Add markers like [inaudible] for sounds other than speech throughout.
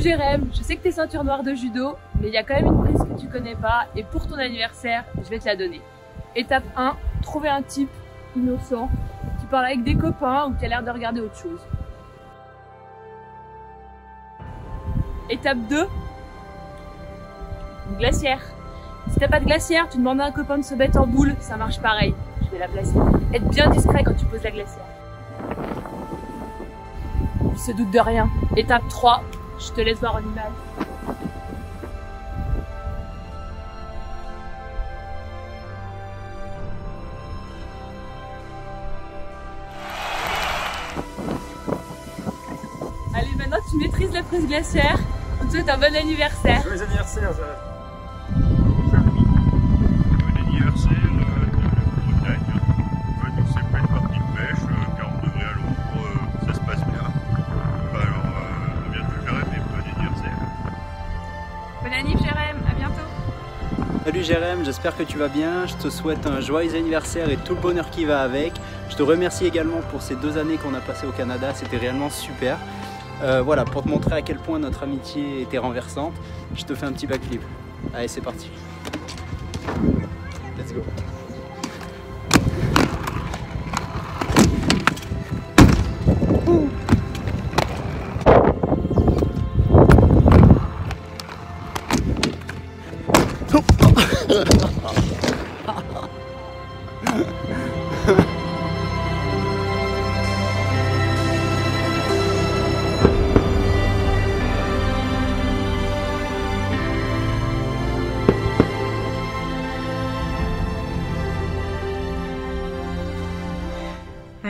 Jérém, je sais que t'es ceinture noire de judo, mais il y a quand même une prise que tu connais pas et pour ton anniversaire, je vais te la donner. Étape 1, trouver un type innocent qui parle avec des copains ou qui a l'air de regarder autre chose. Étape 2, une glacière. Si t'as pas de glacière, tu demandes à un copain de se mettre en boule, ça marche pareil. Je vais la placer. Être bien discret quand tu poses la glacière. Il se doute de rien. Étape 3, je te laisse voir en image. Allez, maintenant tu maîtrises la prise glaciaire. On te souhaite un bon anniversaire. Joyeux anniversaire, Jérém. Bon anniversaire, Jérém. À bientôt. Salut Jérém, j'espère que tu vas bien. Je te souhaite un joyeux anniversaire et tout le bonheur qui va avec. Je te remercie également pour ces deux années qu'on a passées au Canada, c'était réellement super. Euh, voilà, pour te montrer à quel point notre amitié était renversante, je te fais un petit backflip. Allez, c'est parti. Let's go.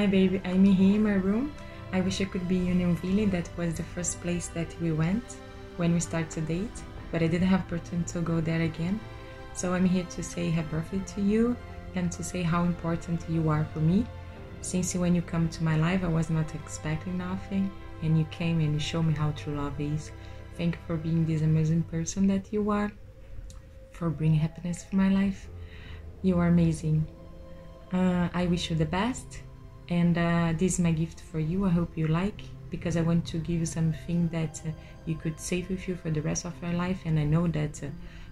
Baby. I'm here in my room. I wish I could be in Unionville. That was the first place that we went when we started to date, but I didn't have opportunity to go there again. So I'm here to say happy birthday to you and to say how important you are for me. Since when you come to my life, I was not expecting nothing, and you came and you showed me how true love is. Thank you for being this amazing person that you are, for bringing happiness to my life. You are amazing. Uh, I wish you the best and uh, this is my gift for you. I hope you like because i want to give you something that uh, you could save with you for the rest of your life. And i know that uh,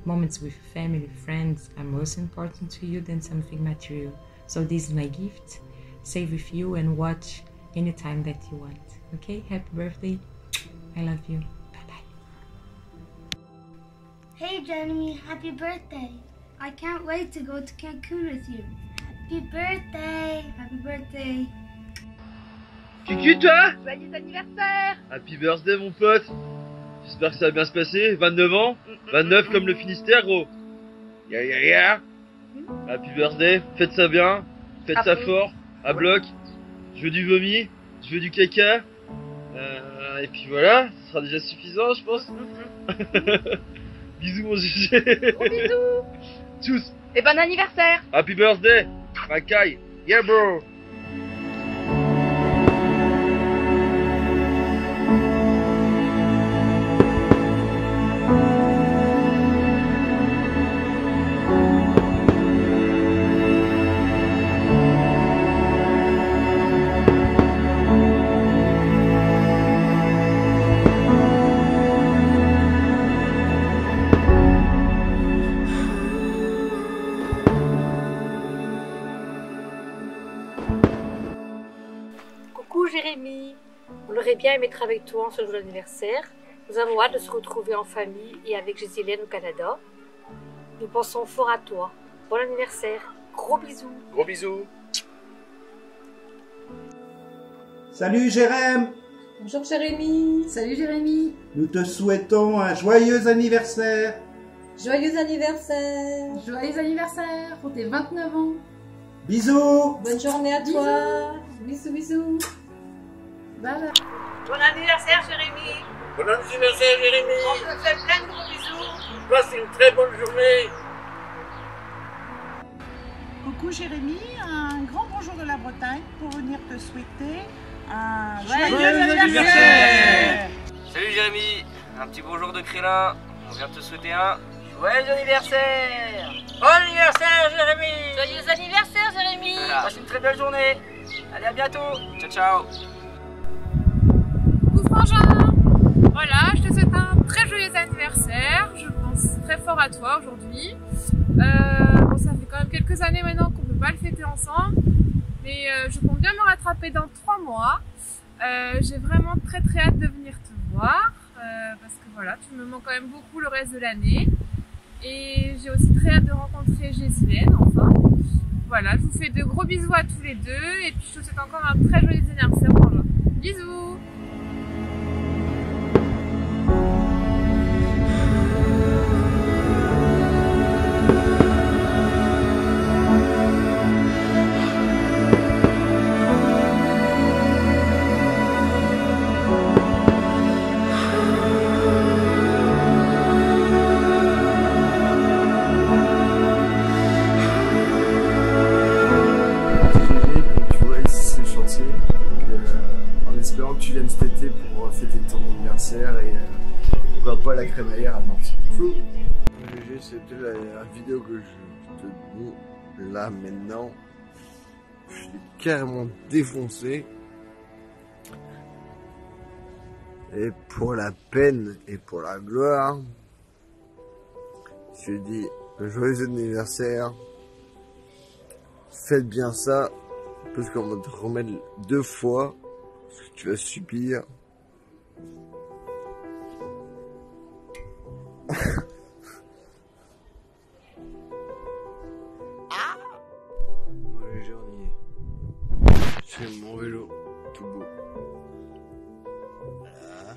moments with family friends are most important to you than something material. So this is my gift. Save with you and watch anytime that you want. Okay? Happy birthday. I love you. Bye bye Hey Jeremy, happy birthday. I can't wait to go to Cancun with you. Happy birthday. Happy birthday. Cucu, toi Joyeux anniversaire. Happy birthday, mon pote. J'espère que ça va bien se passer. 29 ans. 29 comme le Finistère, gros. Ya ya ya. Happy birthday, faites ça bien, faites ça fort, à bloc. Je veux du vomi, je veux du caca. Euh, et puis voilà, ce sera déjà suffisant, je pense. [laughs] bisous, mon GG. Gros bisous. [laughs] Tchuss Et bon anniversaire. Happy birthday Makai Yeah, bro bien aimé être avec toi en ce jour d'anniversaire. Nous avons hâte de se retrouver en famille et avec Gisèle au Canada. Nous pensons fort à toi. Bon anniversaire, gros bisous. Gros bisous. Salut Jérém. Bonjour Jérémy. Salut Jérémy, Nous te souhaitons un joyeux anniversaire. Joyeux anniversaire. Joyeux anniversaire. Pour tes 29 ans. Bisous. Bonne journée à toi. Bisous bisous. Bye bye Bon anniversaire Jérémy. Bon anniversaire, Jérémy On te fait plein de gros bisous. Passe une très bonne journée Coucou Jérémy, un grand bonjour de la Bretagne pour venir te souhaiter un Joyeux anniversaire. Salut Jérémy, un petit bonjour de Crélin. On vient te souhaiter un joyeux anniversaire. Bon anniversaire Jérémy. Joyeux anniversaire Jérémy. Passe une très belle journée. Allez à bientôt. Ciao ciao. Voilà, je te souhaite un très joyeux anniversaire. Je pense très fort à toi aujourd'hui. Euh, bon, ça fait quand même quelques années maintenant qu'on ne peut pas le fêter ensemble. Mais euh, je compte bien me rattraper dans trois mois. Euh, j'ai vraiment très très hâte de venir te voir. parce que voilà, tu me manques quand même beaucoup le reste de l'année. Et j'ai aussi très hâte de rencontrer Jessilène, enfin. Voilà, je vous fais de gros bisous à tous les deux. Et puis je te souhaite encore un très joyeux anniversaire. Bisous moi. Bisous vidéo que je te dis là maintenant. Je suis carrément défoncé. Et pour la peine et pour la gloire, je dis joyeux anniversaire. Faites bien ça, parce qu'on va te remettre deux fois ce que tu vas subir. C'est mon vélo, tout beau. Voilà.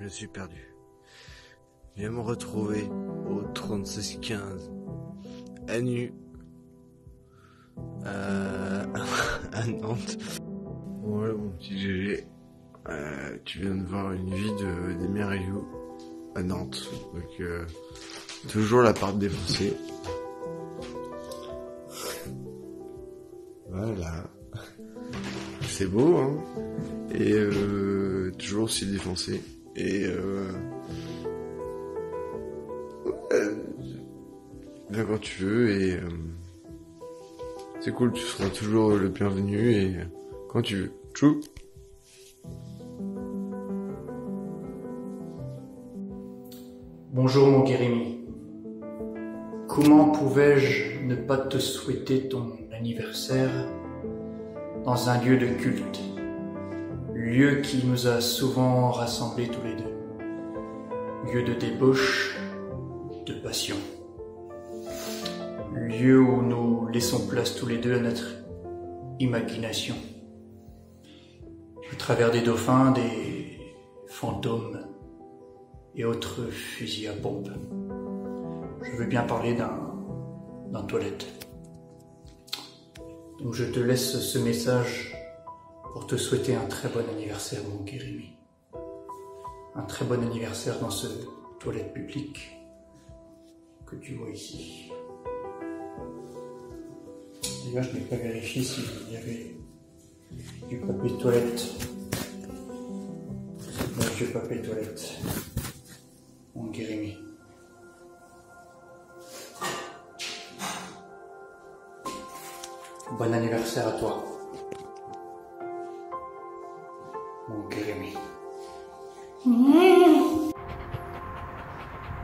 Je suis perdu. Viens me retrouver au 3615 à nu euh, [laughs] à Nantes. Voilà mon petit GG. Euh, tu viens de voir une vie de Mériou à Nantes. Donc euh, toujours la part défoncée. Voilà. C'est beau hein. Et euh, toujours aussi défoncé. Et euh, Viens quand tu veux et euh, c'est cool, tu seras toujours le bienvenu et euh, quand tu veux. Tchou Bonjour mon Kérémy. Comment pouvais-je ne pas te souhaiter ton anniversaire dans un lieu de culte, lieu qui nous a souvent rassemblés tous les deux, lieu de débauche, de passion, lieu où nous laissons place tous les deux à notre imagination, au travers des dauphins, des fantômes et autres fusils à pompe. Je veux bien parler d'un toilette. Donc je te laisse ce message pour te souhaiter un très bon anniversaire, mon Kérémy. Un très bon anniversaire dans ce toilette publique que tu vois ici. D'ailleurs, je n'ai pas vérifié s'il y avait du papier de toilette. Du papier de toilette. Mon Kérémy. Bon anniversaire à toi. Mon.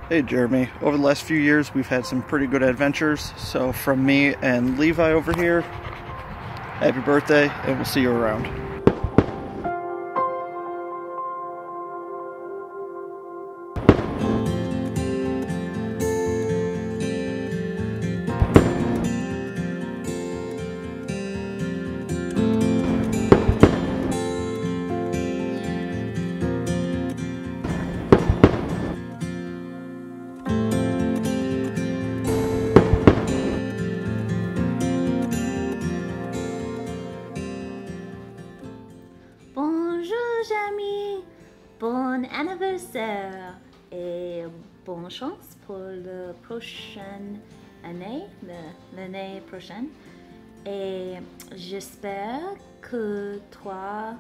Hey Jeremy, over the last few years we've had some pretty good adventures. So from me and Levi over here, happy birthday and we'll see you around. Bonne chance pour la prochaine année, l'année prochaine. Et j'espère que toi,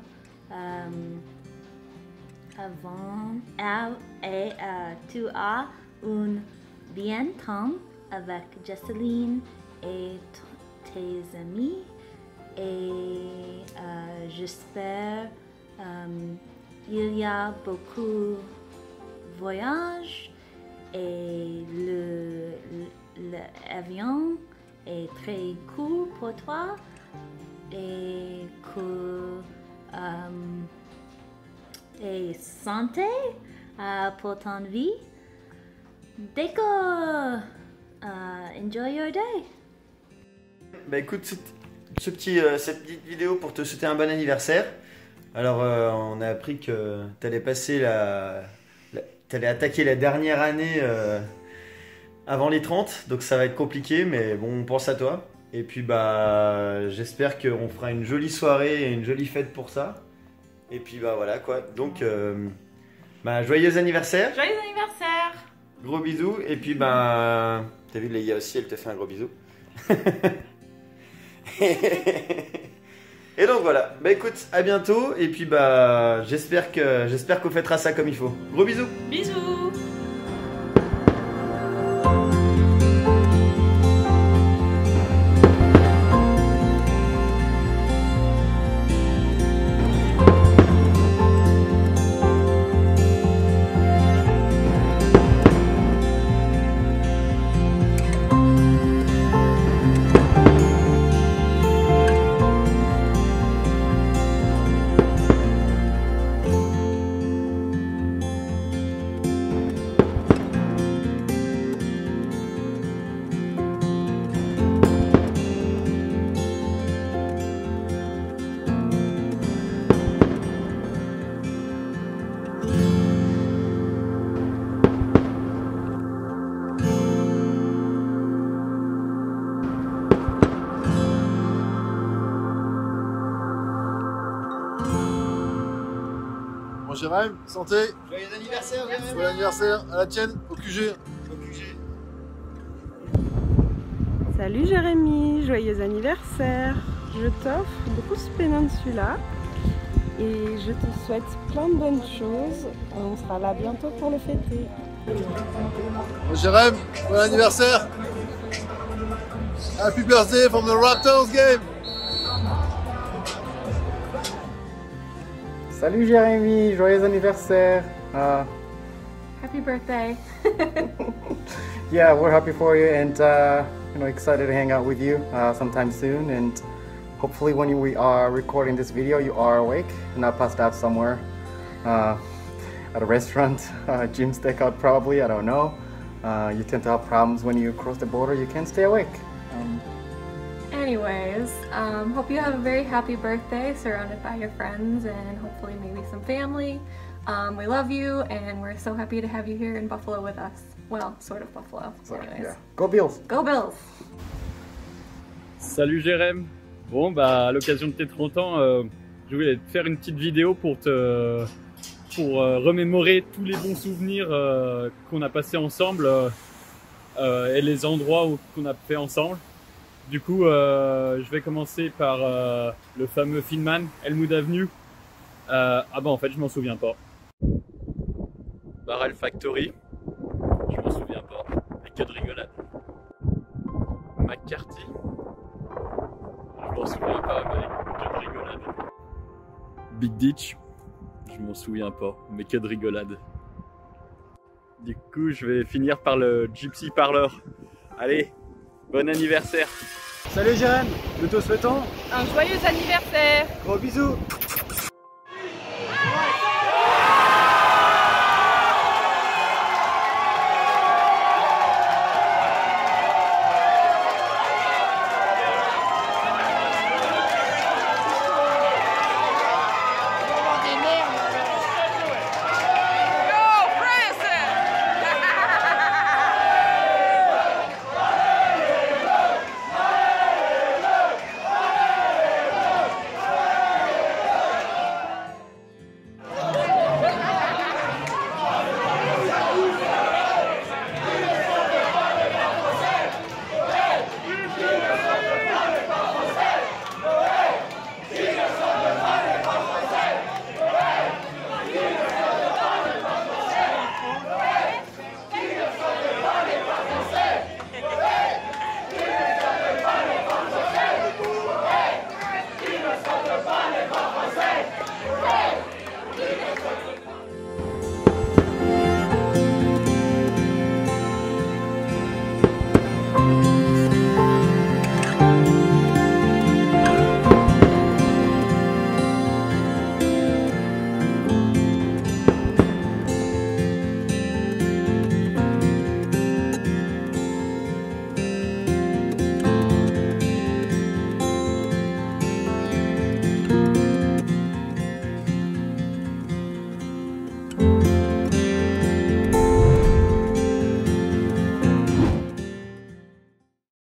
euh, avant, et, euh, tu as un bien temps avec Jesseline et tes amis et euh, j'espère euh, il y a beaucoup de voyages et le, l'avion est très cool pour toi et que euh, et santé euh, pour ton vie. Déco, uh, enjoy your day. Bah écoute, ce petit, euh, cette petite vidéo pour te souhaiter un bon anniversaire. Alors, euh, on a appris que tu allais passer la, tu allais attaquer la dernière année euh, avant les 30, donc ça va être compliqué, mais bon, on pense à toi. Et puis, bah, j'espère qu'on fera une jolie soirée et une jolie fête pour ça. Et puis, bah voilà quoi. Donc, bah, joyeux anniversaire. Joyeux anniversaire. Gros bisous. Et puis, bah, t'as vu, Leïa aussi, elle te fait un gros bisou. [laughs] Et donc voilà, bah écoute, à bientôt et puis bah j'espère que j'espère qu'on fêtera ça comme il faut. Gros bisous. Bisous. Jérém, santé Joyeux anniversaire Jérém Joyeux anniversaire, à la tienne, au QG Salut Jérémy, joyeux anniversaire. Je t'offre beaucoup ce péninsula et je te souhaite plein de bonnes choses. On sera là bientôt pour le fêter. Bon Jérém, bon anniversaire Happy birthday from the Raptors game Salut Jérémy, joyeux anniversaire. Uh, Happy birthday. [laughs] yeah, we're happy for you and uh, you know excited to hang out with you uh, sometime soon. And hopefully, when we are recording this video, you are awake and not passed out somewhere uh, at a restaurant, [laughs] uh, gym stakeout probably. I don't know. Uh, you tend to have problems when you cross the border. You can't stay awake. Anyways, um, hope you have a very happy birthday surrounded by your friends and hopefully maybe some family. Um, we love you and we're so happy to have you here in Buffalo with us. Well, sort of Buffalo. Anyways. yeah. Go Bills. Go Bills! Salut Jérém. Bon, bah, à l'occasion de tes 30 ans, euh, je voulais te faire une petite vidéo pour te pour euh, remémorer tous les bons souvenirs euh, qu'on a passés ensemble euh, euh, et les endroits où- qu'on a fait ensemble. Du coup, euh, je vais commencer par euh, le fameux Finman, Elmwood Avenue. Euh, ah bah en fait, je m'en souviens pas. Barrel Factory, je m'en souviens pas. Mais que de rigolade. McCarthy, je m'en souviens pas, mais que de rigolade. Big Ditch, je m'en souviens pas, mais que de rigolade. Du coup, je vais finir par le Gypsy Parlor. Allez, bon anniversaire Salut Jérém, nous te souhaitons Un joyeux anniversaire. Gros bisous